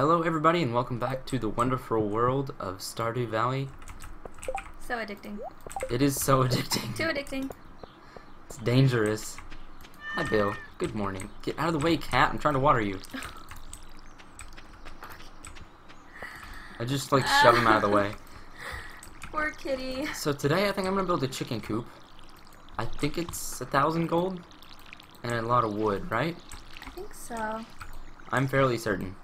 Hello everybody and welcome back to the wonderful world of Stardew Valley. So addicting. It is so addicting. Too addicting. It's dangerous. Hi Bill. Good morning. Get out of the way, cat. I'm trying to water you. I just like shove him out of the way. Poor kitty. So today I think I'm gonna build a chicken coop. I think it's a thousand gold and a lot of wood, right? I think so. I'm fairly certain.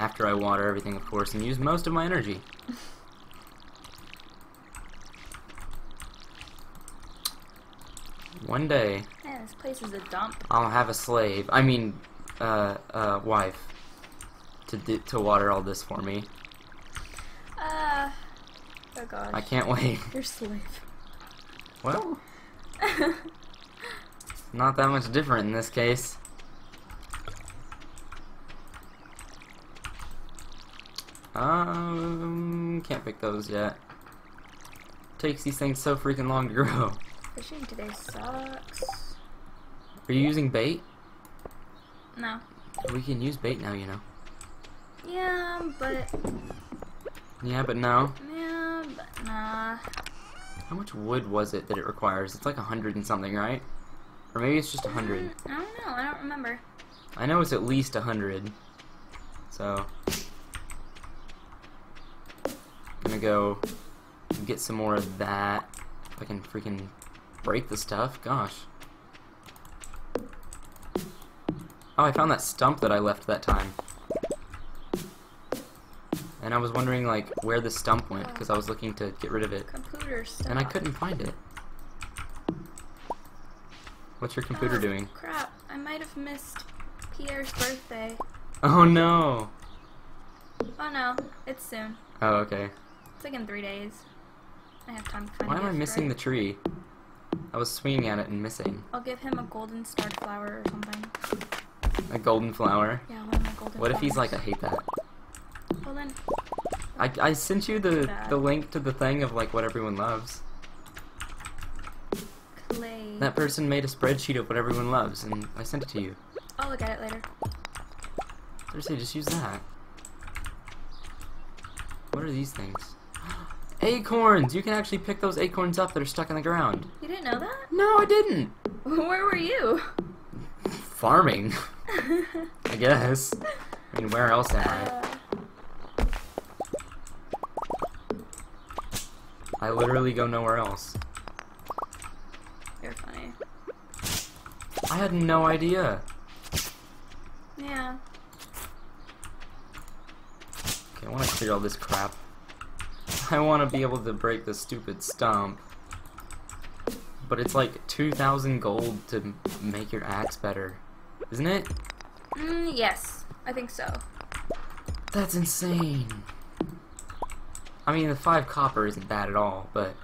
After I water everything, of course, and use most of my energy. One day, Man, this place is a dump. I'll have a slave. I mean, uh, uh, wife, to to water all this for me. Ah. oh gosh. I can't wait. Your slave. Well, not that much different in this case. Um, can't pick those yet. Takes these things so freaking long to grow. Fishing today sucks. Are you using bait? No. We can use bait now, you know. Yeah, but Yeah, but no. yeah, but nah. How much wood was it that it requires? It's like a hundred and something, right? Or maybe it's just a hundred. Mm, I don't know. I don't remember. I know it's at least a hundred. So gonna go get some more of that. If I can freaking break the stuff, gosh. Oh, I found that stump that I left that time. And I was wondering like where the stump went because I was looking to get rid of it. Computer stuff. And I couldn't find it. What's your computer Oh, doing? Crap! I might have missed Pierre's birthday. Oh no! Oh no, it's soon. Oh, okay. It's like in three days. I have time to find. Why am I missing right? the tree? I was swinging at it and missing. I'll give him a golden starred flower or something. A golden flower. Yeah, one of my golden. What if he's like. I hate that? Well then, I, I sent you the, the link to the thing of like what everyone loves. clay. That person made a spreadsheet of what everyone loves and I sent it to you. I'll look at it later. Seriously, just use that. What are these things? Acorns! You can actually pick those acorns up that are stuck in the ground. You didn't know that? No, I didn't! Where were you? Farming, I guess. I mean, where else am I? I literally go nowhere else. you're funny. I had no idea. Yeah. Okay, I want to clear all this crap. I want to be able to break the stupid stump. But it's like 2,000 gold to make your axe better. Isn't it? Mm, yes, I think so. That's insane. I mean, the 5 copper isn't bad at all, but...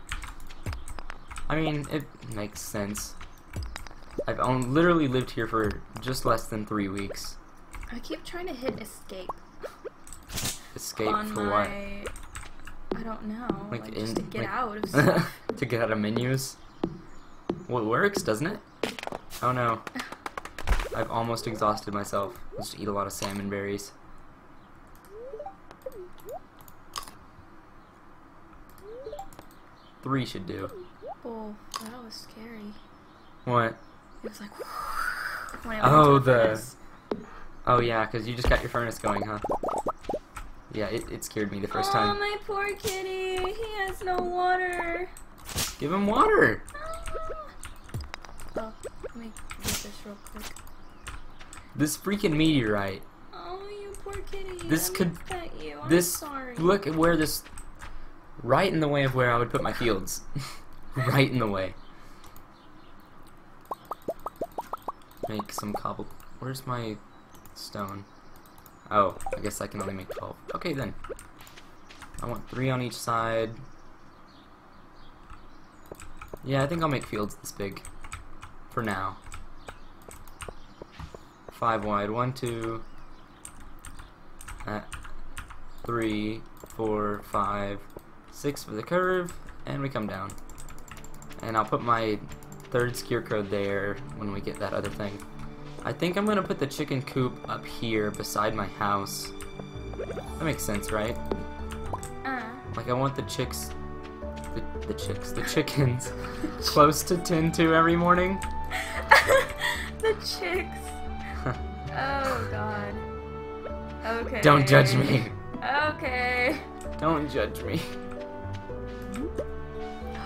I mean, it makes sense. I've on, literally lived here for just less than 3 weeks. I keep trying to hit escape Escape on for my. what? I don't know. Like Like, just to get like- out of stuff. to get out of menus. Well, it works, doesn't it? Oh no. I've almost exhausted myself. Let's just eat a lot of salmon berries. Three should do. oh, that was scary. What? It was like. Oh, the- furnace. Oh yeah, because you just got your furnace going, huh? Yeah, it, it scared me the first oh, time. Oh, my poor kitty. He has no water. Give him water! Ah. Oh, let me get this real quick. This freaking meteorite. Oh, you poor kitty. This I could- looked at you. I'm this sorry. look at where this right in the way of where I would put my fields. right in the way. Make some cobble. Where's my stone? Oh, I guess I can only make 12. Okay then. I want three on each side. Yeah, I think I'll make fields this big. For now. Five wide. One, two. Uh, three, four, five, six for the curve, and we come down. And I'll put my third scarecrow there when we get that other thing. I think I'm gonna put the chicken coop up here beside my house. That makes sense, right? Uh. Like I want the chicks, the, the chicks, the chickens close to 10 to every morning. the chicks. oh god. Okay. Don't judge me. Okay. Don't judge me.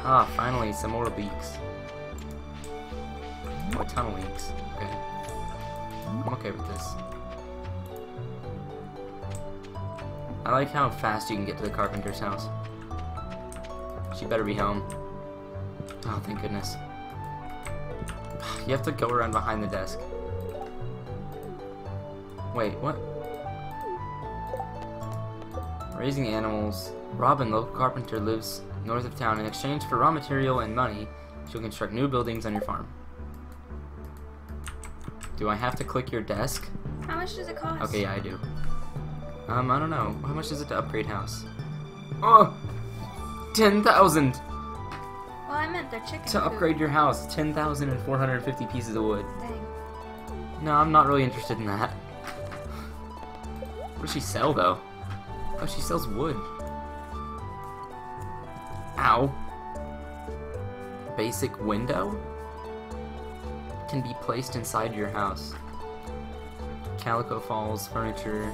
Ah, finally, some more leeks. A ton of leeks. Okay. I'm okay with this. I like how fast you can get to the carpenter's house. She better be home. Oh, thank goodness. You have to go around behind the desk. Wait, what? Raising animals. Robin, local carpenter, lives north of town. In exchange for raw material and money, she'll construct new buildings on your farm. Do I have to click your desk? How much does it cost? Okay, yeah, I do. Um, I don't know. How much is it to upgrade house? Oh! 10,000! Well, I meant the chicken. To coop. upgrade your house, 10,450 pieces of wood. Dang. No, I'm not really interested in that. What does she sell, though? Oh, she sells wood. Ow. Basic window? Can be placed inside your house. Calico Falls, furniture.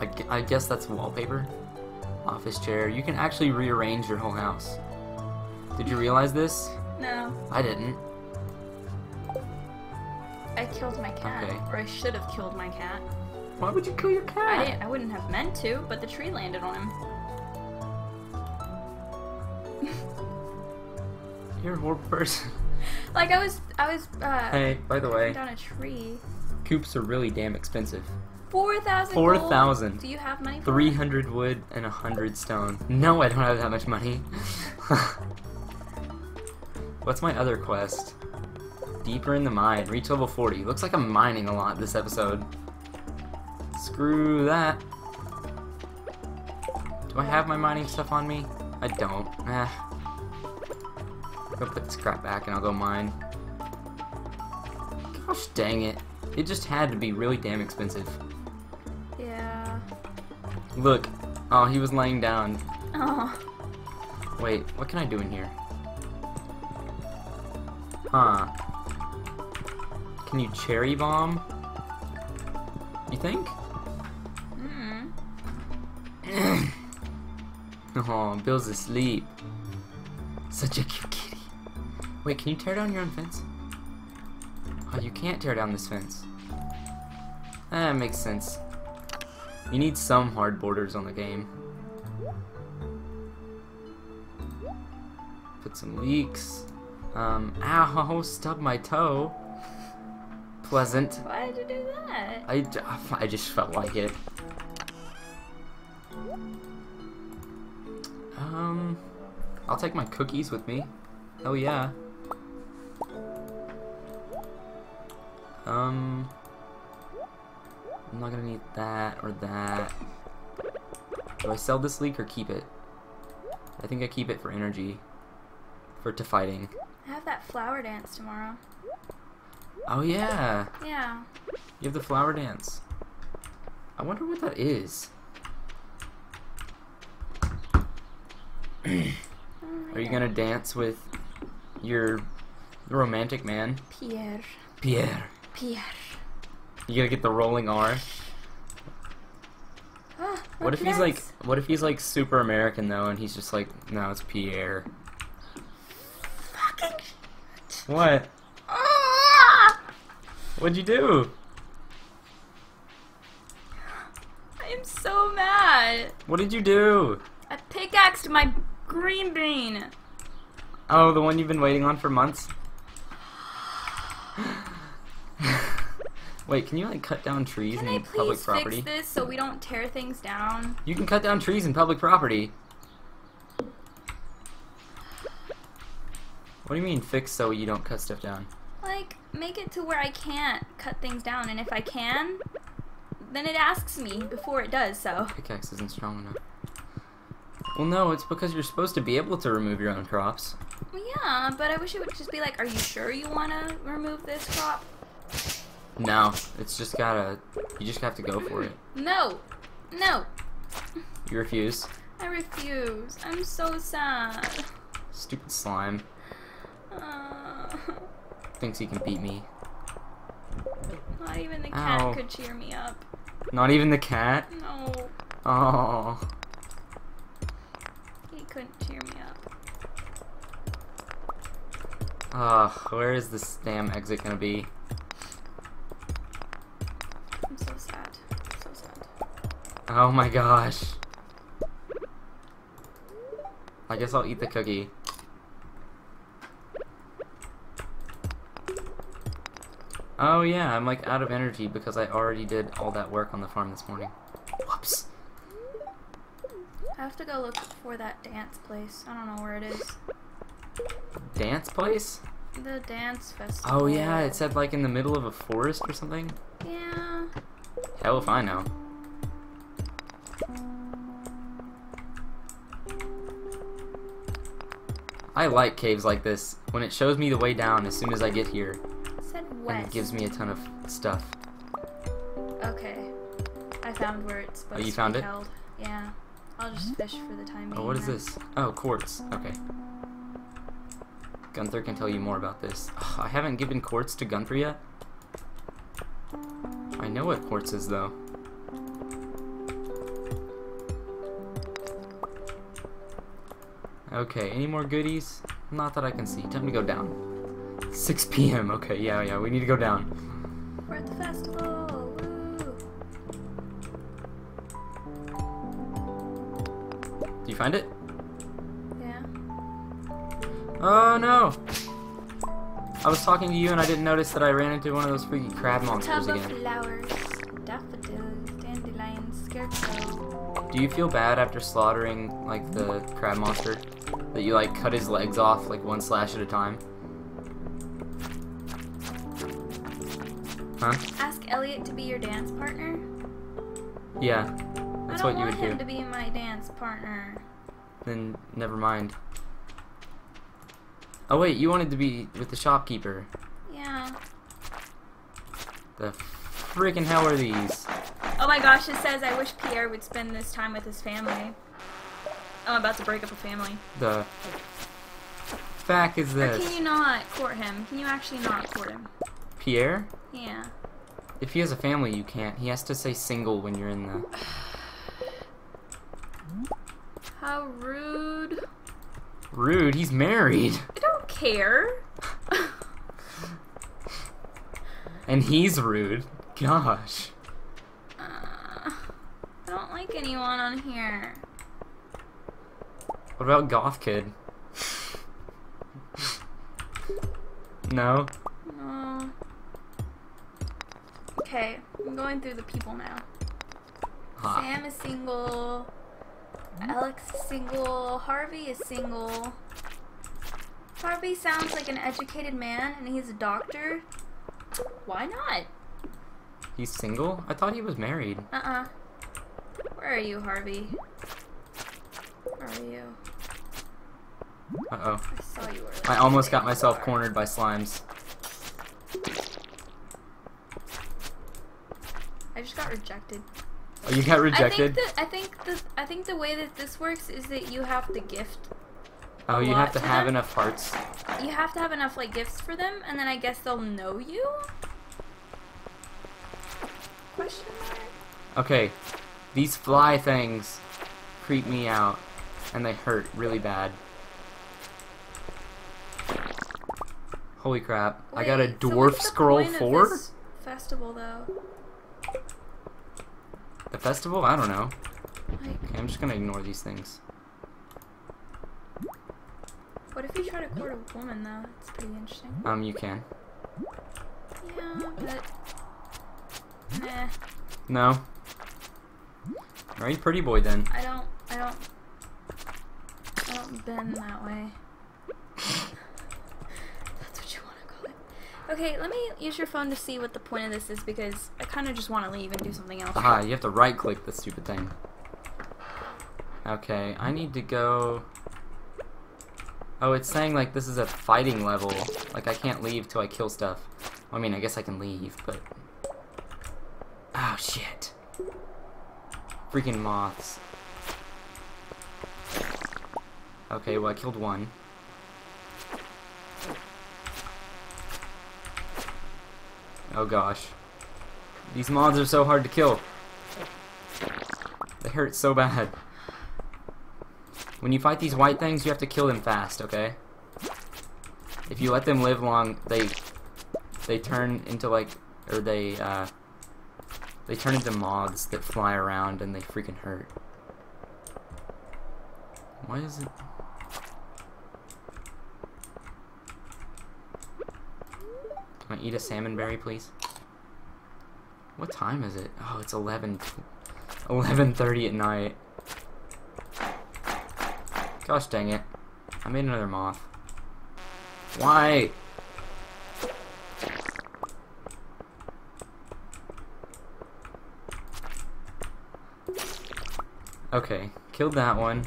I, gu- I guess that's wallpaper. Office chair. You can actually rearrange your whole house. Did you realize this? No. I didn't. I killed my cat. Okay. Or I should have killed my cat. Why would you kill your cat? I. I wouldn't have meant to, but the tree landed on him. You're a horrible person. Like I was. I was. Uh, Hey, by the way, down a tree. coops are really damn expensive. Four thousand. Four thousand. Do you have money? For Three hundred wood and a hundred stone. No, I don't have that much money. What's my other quest? Deeper in the mine. Reach level 40. Looks like I'm mining a lot this episode. Screw that. Do I have my mining stuff on me? I don't. Eh. Go put this crap back and I'll go mine. Gosh dang it. It just had to be really damn expensive. Yeah. Look. Oh, he was laying down. Oh. Wait, what can I do in here? Huh. Can you cherry bomb? You think? Mm. oh, Bill's asleep. Such a cute. Wait, can you tear down your own fence? Oh, you can't tear down this fence. That makes sense. You need some hard borders on the game. Put some leeks. Um, ow, stub my toe. Pleasant. Why did you do that? I, I just felt like it. Um, I'll take my cookies with me. Oh yeah. Um, I'm not gonna need that or that. Do I sell this leek or keep it? I think I keep it for energy. For to fighting. I have that flower dance tomorrow. Oh yeah, Yeah. you have the flower dance. I wonder what that is. Are you gonna dance with your romantic man, Pierre. Pierre? Pierre. You gotta get the rolling R. Ah, What if he's like, what if he's like super American though, and he's just like, no, it's Pierre. Fucking. What? Ah! What'd you do? I am so mad. What did you do? I pickaxed my green bean. Oh, the one you've been waiting on for months. Wait, can you like cut down trees Can in I public please property? fix this so we don't tear things down? You can cut down trees in public property. What do you mean fix so you don't cut stuff down? Like, make it to where I can't cut things down, and if I can, then it asks me before it does, so. Pickaxe isn't strong enough. Well, no, it's because you're supposed to be able to remove your own crops. Yeah, but I wish it would just be like, are you sure you want to remove this crop? No, it's just gotta. You just have to go for it. No! No! You refuse. I refuse. I'm so sad. Stupid slime. Uh, Thinks he can beat me. not even the cat Ow. could cheer me up. Not even the cat? No, Oh. he couldn't cheer me up. Ugh, where is this damn exit gonna be? Oh my gosh. I guess I'll eat the cookie. Oh yeah, I'm like out of energy because I already did all that work on the farm this morning. Whoops. I have to go look for that dance place. I don't know where it is. Dance place? The dance festival. Oh yeah, it said like in the middle of a forest or something. Yeah. Hell if I know. I like caves like this. When it shows me the way down as soon as I get here, It said and it gives me a ton of stuff. Okay. I found where it's supposed Oh, you to found be it? held. Yeah. I'll just hmm? fish for the time oh, being. Oh, what is then. this? Oh, quartz. Okay. Gunther can tell you more about this. Ugh, I haven't given quartz to Gunther yet. I know what quartz is, though. Okay, any more goodies? Not that I can see. Time to go down. 6 p.m. Okay, yeah, yeah, we need to go down. We're at the festival. Woo. Do you find it? Yeah. Oh no! I was talking to you and I didn't notice that I ran into one of those freaky crab monsters Tub of again. flowers, daffodils, dandelions, scarecrow. Do you feel bad after slaughtering like the crab monster? That you like cut his legs off like one slash at a time? Huh? Ask Elliott to be your dance partner. Yeah. I That's don't what you want would him do. to be my dance partner. Then never mind. Oh wait, you wanted to be with the shopkeeper. Yeah. The freaking hell are these? Oh my gosh, it says I wish Pierre would spend this time with his family. I'm about to break up a family. The fact is Or can you not court him? Can you actually not court him? Pierre? Yeah. If he has a family, you can't. He has to say single when you're in the. How rude. Rude, he's married. I don't care. And he's rude. Gosh. Uh, I don't like anyone on here. What about Goth Kid? no? No. Okay, I'm going through the people now. Hot. Sam is single. Alex is single. Harvey is single. Harvey sounds like an educated man and he's a doctor. Why not? He's single? I thought he was married. Uh uh Where are you, Harvey? Where are you? Uh oh. I you. I almost got myself cornered by slimes. I just got rejected. Oh, you got rejected? I think the I think the I think the way that this works is that you have to gift. oh, you have to to have them. enough hearts. You have to have enough like gifts for them, and then I guess they'll know you. Question mark. Okay. These fly things creep me out. And they hurt really bad. Holy crap. I got a Wait, so dwarf scroll 4? Festival though. The festival? I don't know. Okay, I'm just gonna ignore these things. what if you try to court a woman though? It's pretty interesting. Um, you can. Yeah, but. Nah, No. Alright, pretty boy then. I don't. I don't. I don't bend that way. That's what you want to call it. Okay, let me use your phone to see what the point of this is because I kind of just want to leave and do something else. Ah, you have to right click the stupid thing. Okay, I need to go. Oh, it's saying like this is a fighting level. Like I can't leave till I kill stuff. I mean, I guess I can leave, but Oh shit. Freaking moths. Okay, well I killed one. Oh gosh. These moths are so hard to kill. They hurt so bad. When you fight these white things, you have to kill them fast, okay? If you let them live long, they they turn into like or they uh they turn into moths that fly around and they freaking hurt. Why is it Can I eat a salmon berry, please? What time is it? Oh, it's 11 11:30 at night. Gosh dang it. I made another moth. Why? Okay, killed that one.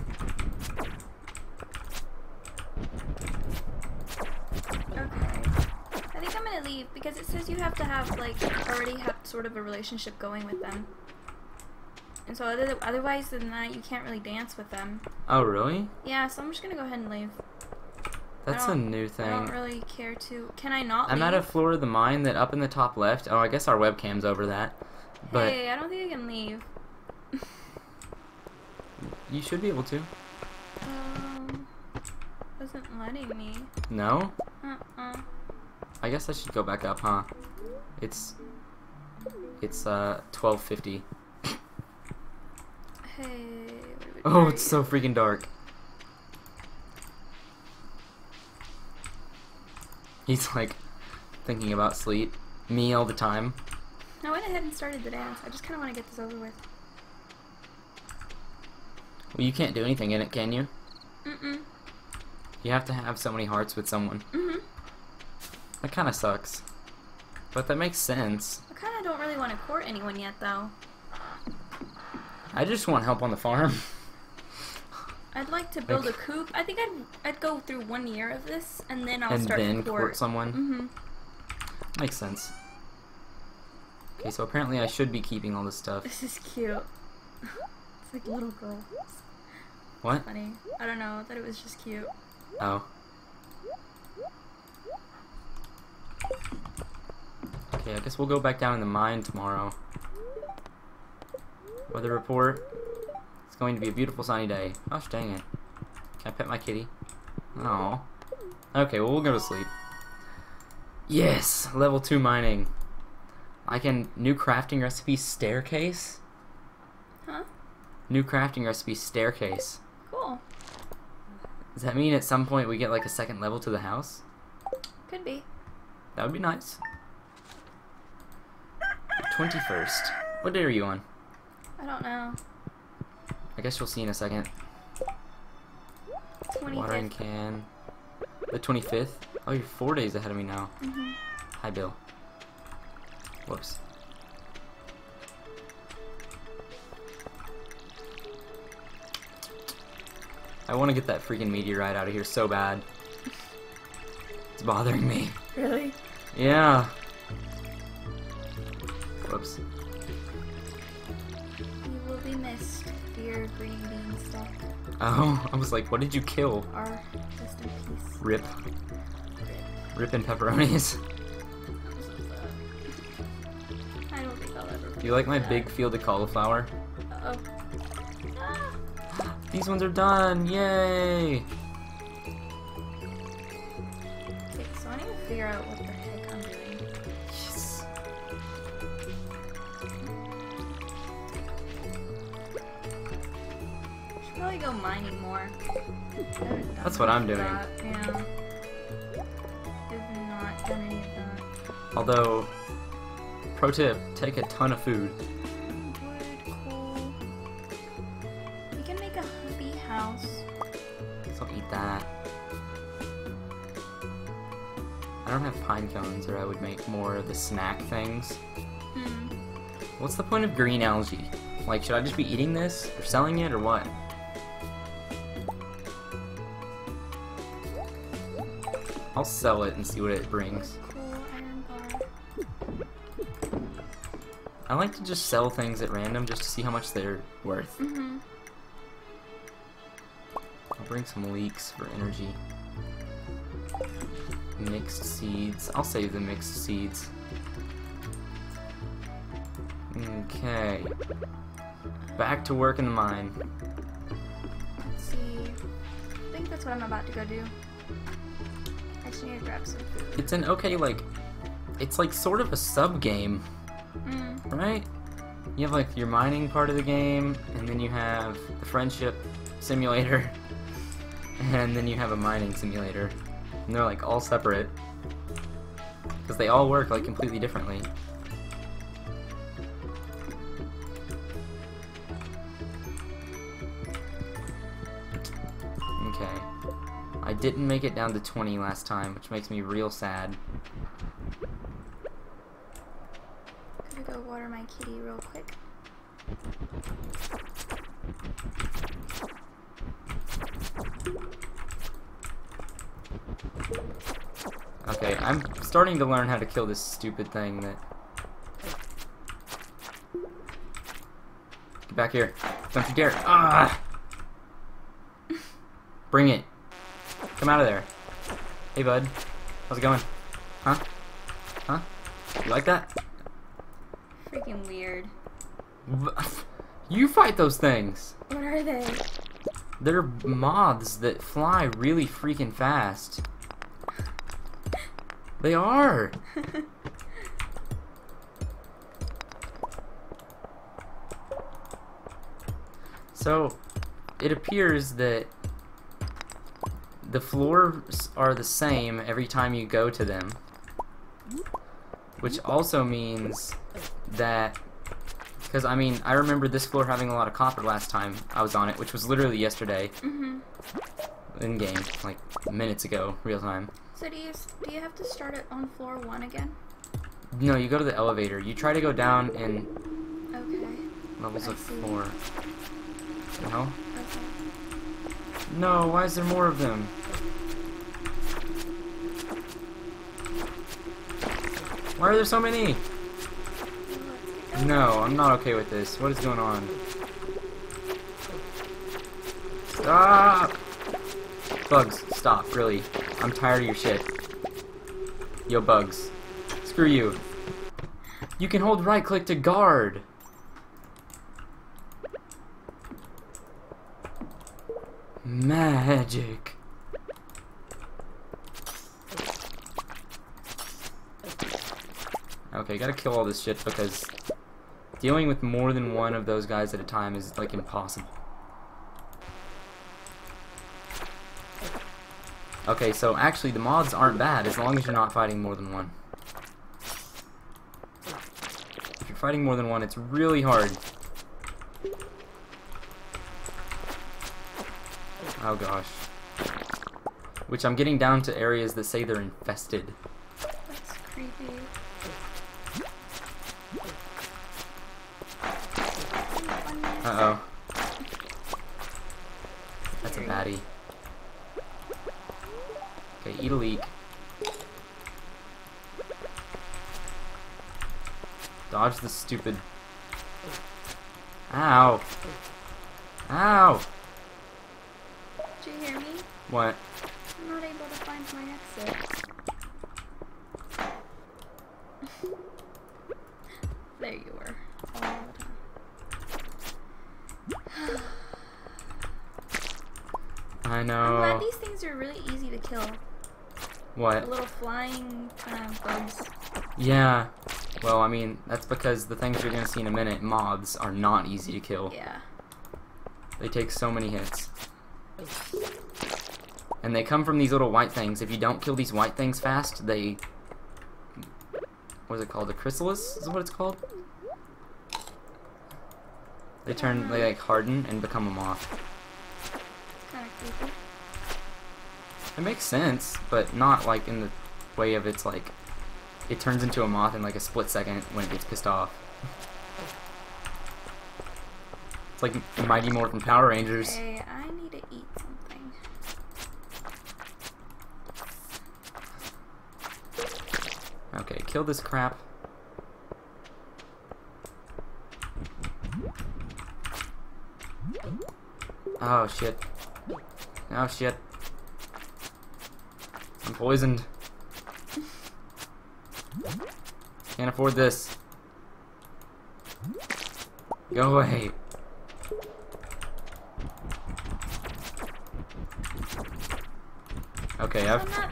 Okay. I think I'm gonna leave because it says you have to have like already have sort of a relationship going with them. And so other otherwise than that, you can't really dance with them. Oh, really? Yeah, so I'm just gonna go ahead and leave. That's a new I thing. don't really care to. Can I not? I'm leave? at a floor of the mine that up in the top left. Oh, I guess our webcam's over that. But Hey, I don't think I can leave. you should be able to. Um, wasn't letting me. No? Uh-uh. I guess I should go back up, huh? It's it's uh 12:50. Hey. what do we Oh, it's so freaking dark. He's like thinking about sleep. Me all the time. I went ahead and started the dance. I just kind of want to get this over with. Well, you can't do anything in it, can you? Mm-mm. You have to have so many hearts with someone. Mm-hmm. That kind of sucks. But that makes sense. I kind of don't really want to court anyone yet, though. I just want help on the farm. I'd like to build Like- a coop. I think I'd I'd go through one year of this, and then I'll and start then court. court someone. Mm-hmm. Makes sense. Okay, so apparently I should be keeping all this stuff. This is cute. it's like little girls. What? Funny. I don't know. I thought it was just cute. Oh. Okay, I guess we'll go back down in the mine tomorrow. Weather report. It's going to be a beautiful sunny day. Gosh dang it. Can I pet my kitty? Oh. Okay, well we'll go to sleep. Yes! Level 2 mining. I can... New crafting recipe staircase? Huh? New crafting recipe staircase. Cool. Does that mean at some point we get like a second level to the house? Could be. That would be nice. 21st. What day are you on? I don't know. I guess you'll see in a second. Twenty Watering can. The 25th? Oh, you're four days ahead of me now. Mm-hmm. Hi, Bill. Whoops. I want to get that freaking meteorite out of here so bad. It's bothering me. Really? Yeah. Whoops. You will be missed, dear green beanstalk. Oh, I was like, what did you kill? Our rest in peace. Rip. Rip and pepperonis. I don't think I'll ever. Do you like my that. big field of cauliflower? Uh oh. Ah. These ones are done! Yay! That's what I'm doing. that, Yeah. I've not done any of that. Although, pro tip, take a ton of food. We can make a bee house. So eat that. I don't have pine cones, or I would make more of the snack things. Hmm. What's the point of green algae? Like, should I just be eating this, or selling it, or what? I'll sell it and see what it brings. Wood, coal, iron bar. I like to just sell things at random just to see how much they're worth. Mm-hmm. I'll bring some leeks for energy. Mixed seeds. I'll save the mixed seeds. Okay. Back to work in the mine. Let's see. I think that's what I'm about to go do. Need to grab some food. It's an okay, like, it's like sort of a sub game, Mm. right? You have like your mining part of the game, and then you have the friendship simulator, and then you have a mining simulator. And they're like all separate. Because they all work like completely differently. Didn't make it down to 20 last time, which makes me real sad. Gotta go water my kitty real quick. Okay, I'm starting to learn how to kill this stupid thing that... Get back here. Don't you dare. Ah! Bring it. Come out of there. Hey, bud. How's it going? Huh? Huh? You like that? Freaking weird. You fight those things. What are they? They're moths that fly really freaking fast. They are. So, it appears that the floors are the same every time you go to them. Which also means that. Because, I mean, I remember this floor having a lot of copper last time I was on it, which was literally yesterday mm-hmm. in game, like minutes ago, real time. So do you do you have to start it on floor one again? No, you go to the elevator. You try to go down in Okay. levels I of see. four. No? No, why is there more of them? Why are there so many? No, I'm not okay with this. What is going on? Stop! Bugs, stop, really. I'm tired of your shit. Yo, Bugs. Screw you. You can hold right click to guard. Magic. Okay, gotta kill all this shit because dealing with more than one of those guys at a time is like impossible. Okay, so actually the moths aren't bad as long as you're not fighting more than one. If you're fighting more than one, it's really hard. Oh gosh. Which I'm getting down to areas that say they're infested. That's creepy. Uh oh. That's a baddie. Okay, eat a leek. Dodge the stupid. Ow! Ow! You hear me? What? I'm not able to find my exit. there you were. The. I I'm glad know. these things are really easy to kill. The What? little flying kind of bugs. Yeah. Well, I mean, that's because the things you're gonna see in a minute, moths, are not easy to kill. Yeah. They take so many hits. And they come from these little white things. If you don't kill these white things fast, they... What is it called? The chrysalis is what it's called? They turn, they like harden and become a moth. Kind of creepy. It makes sense, but not like in the way of it's like... It turns into a moth in like a split second when it gets pissed off. It's like Mighty Morphin Power Rangers. Hey, Okay, kill this crap. Oh shit. Oh shit. I'm poisoned. Can't afford this. Go away. Okay, I've...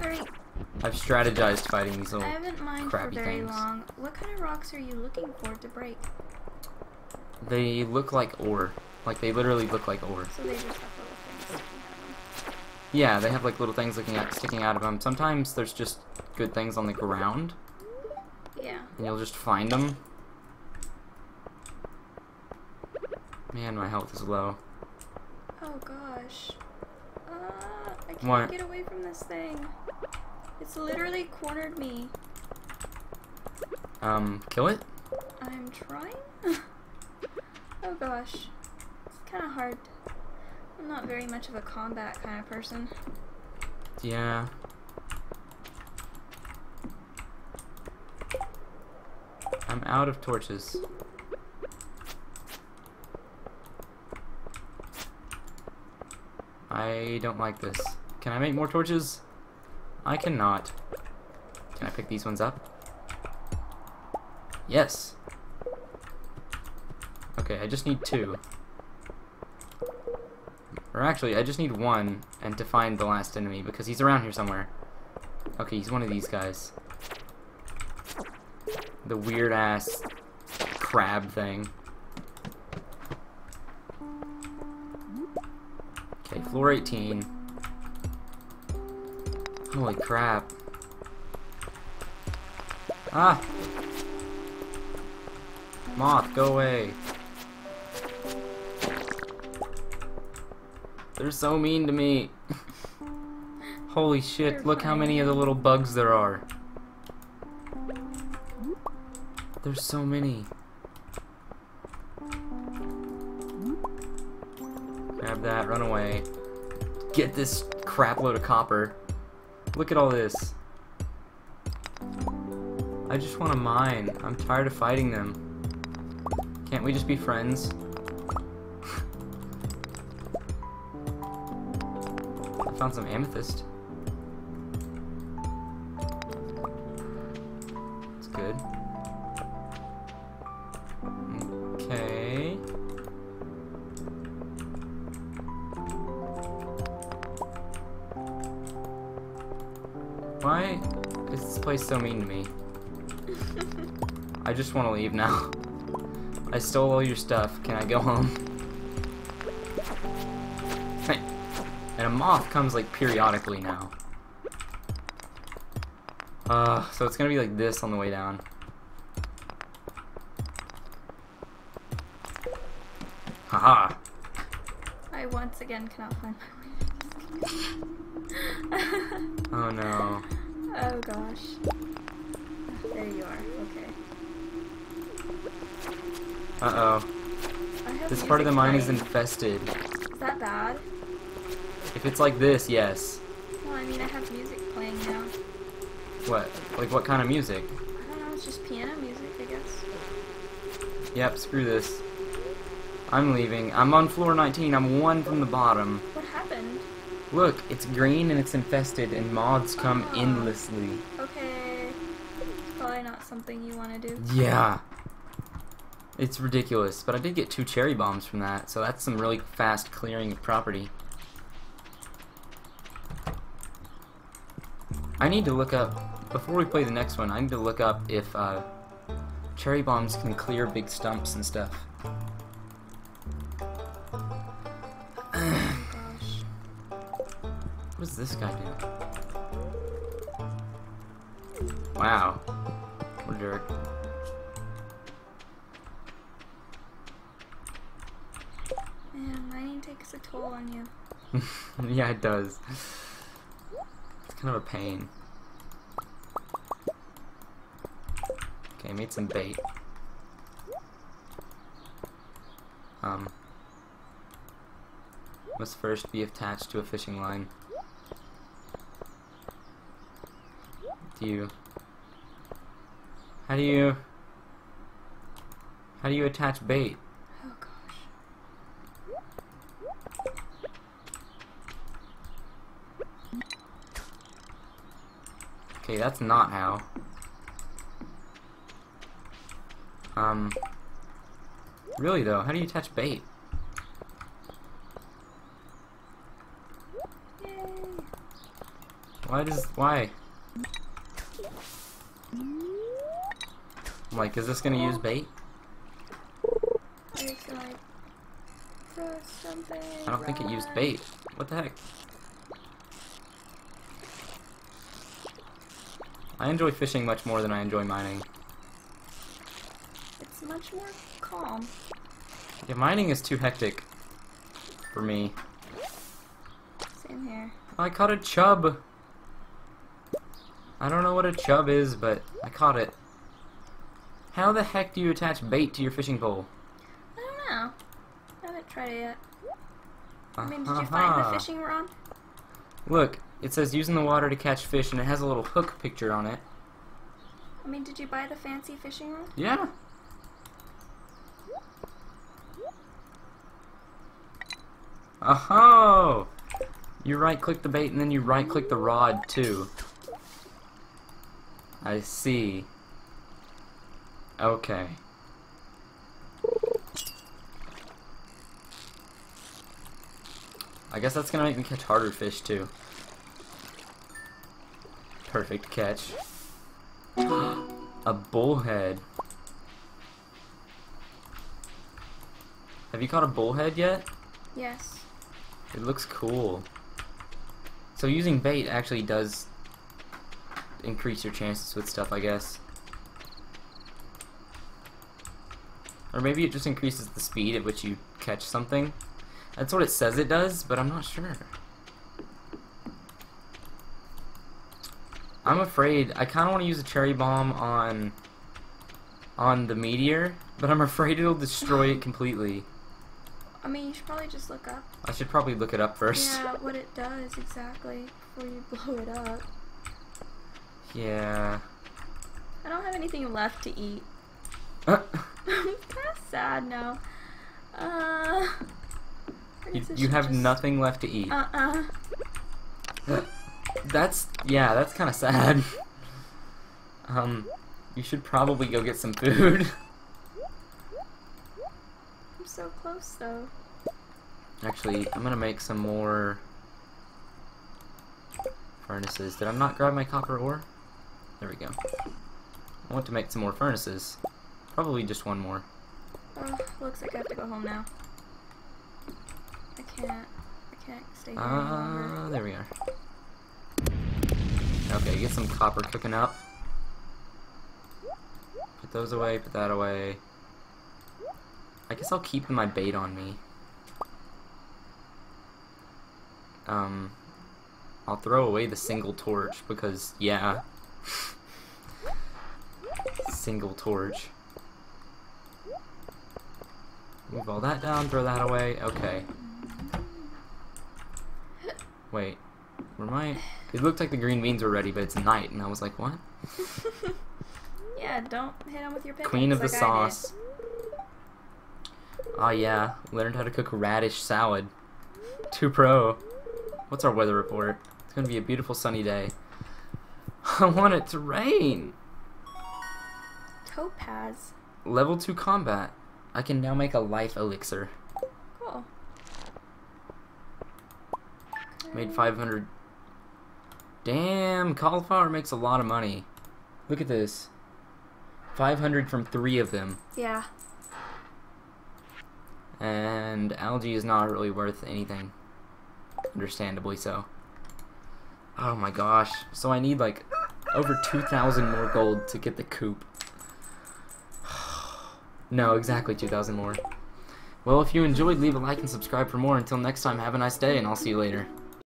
I've strategized fighting these little I haven't mined for very things. long. What kind of rocks are you looking for to break? They look like ore. Like they literally look like ore. So they just have little things sticking out of them. Yeah, they have like little things looking at sticking out of them. Sometimes there's just good things on the ground, Yeah. and you'll just find them. Man, my health is low. Oh gosh. Uh, I can't What? get away from this thing. It's literally cornered me. Um, kill it? I'm trying. oh gosh. It's kind of hard. I'm not very much of a combat kind of person. Yeah. I'm out of torches. I don't like this. Can I make more torches? I cannot. Can I pick these ones up? Yes. Okay, I just need two. Or actually, I just need one, and to find the last enemy, because he's around here somewhere. Okay, he's one of these guys. The weird-ass crab thing. Okay, floor 18. Holy crap. Ah! Moth, go away. They're so mean to me. Holy shit, look how many of the little bugs there are. There's so many. Grab that, run away. Get this crap load of copper. Look at all this. I just want to mine. I'm tired of fighting them. Can't we just be friends? I found some amethyst. Want to leave now. I stole all your stuff. Can I go home? And a moth comes like periodically now. Uh, so it's gonna be like this on the way down. Haha. I once again cannot find my way. Oh no. oh gosh. There you are. Okay. Uh oh. This part of the mine is infested. Is that bad? If it's like this, yes. Well, I mean, I have music playing now. What? Like what kind of music? I don't know. It's just piano music, I guess. Yep, screw this. I'm leaving. I'm on floor 19. I'm one from the bottom. What happened? Look, it's green and it's infested, and moths come Oh. endlessly. Okay. It's probably not something you want to do. Yeah. It's ridiculous, but I did get two cherry bombs from that, so that's some really fast clearing of property. I need to look up, before we play the next one, I need to look up if uh, cherry bombs can clear big stumps and stuff. What does this guy do? Wow. What a on you. yeah, it does. It's kind of a pain. Okay, I made some bait. Um, must first be attached to a fishing line. Do you? How do you? How do you attach bait? Oh gosh. Okay, that's not how. Um, really though, how do you attach bait? Why does, why? Like, is this gonna use bait? I just gonna like press something. I don't think it used bait. What the heck? I enjoy fishing much more than I enjoy mining. It's much more calm. Yeah, mining is too hectic for me. Same here. I caught a chub. I don't know what a chub is, but I caught it. How the heck do you attach bait to your fishing pole? I don't know. I haven't tried it yet. I mean, did you find the fishing rod? Look, it says using the water to catch fish, and it has a little hook picture on it. I mean, did you buy the fancy fishing rod? Yeah. Oh! You right click the bait and then you right click the rod too. I see. Okay. I guess that's gonna make me catch harder fish too. Perfect catch. A bullhead. Have you caught a bullhead yet? Yes. It looks cool. So using bait actually does increase your chances with stuff, I guess. Or maybe it just increases the speed at which you catch something. That's what it says it does, but I'm not sure. I'm afraid I kind of want to use a cherry bomb on on the meteor, but I'm afraid it'll destroy it completely. I mean, you should probably just look up. I should probably look it up first. Yeah, what it does exactly before you blow it up. Yeah. I don't have anything left to eat. I'm kind of sad now. Uh. You, you have just- nothing left to eat. Uh uh. That's yeah, that's kind of sad. Um, you should probably go get some food. I'm so close though. Actually, I'm gonna make some more furnaces. Did I not grab my copper ore? There we go. I want to make some more furnaces. Probably just one more. Oh, looks like I have to go home now. I can't. I can't stay here any Uh, longer. there we are. Okay, get some copper cooking up. Put those away, put that away. I guess I'll keep my bait on me. Um, I'll throw away the single torch because, yeah. single torch. Move all that down, throw that away. Okay. Wait, were my? It looked like the green beans were ready, but it's night, and I was like, what? yeah, don't hit him with your pickaxe Queen of the like I sauce. Ah yeah, learned how to cook radish salad. Two pro. What's our weather report? It's gonna be a beautiful sunny day. I want it to rain. Topaz. Level two combat. I can now make a life elixir. Cool. Made 500. Damn, cauliflower makes a lot of money. Look at this. 500 from three of them. Yeah. And algae is not really worth anything. Understandably so. Oh my gosh. So I need like over 2,000 more gold to get the coop. no, exactly 2,000 more. Well, if you enjoyed, leave a like and subscribe for more. Until next time, have a nice day, and I'll see you later.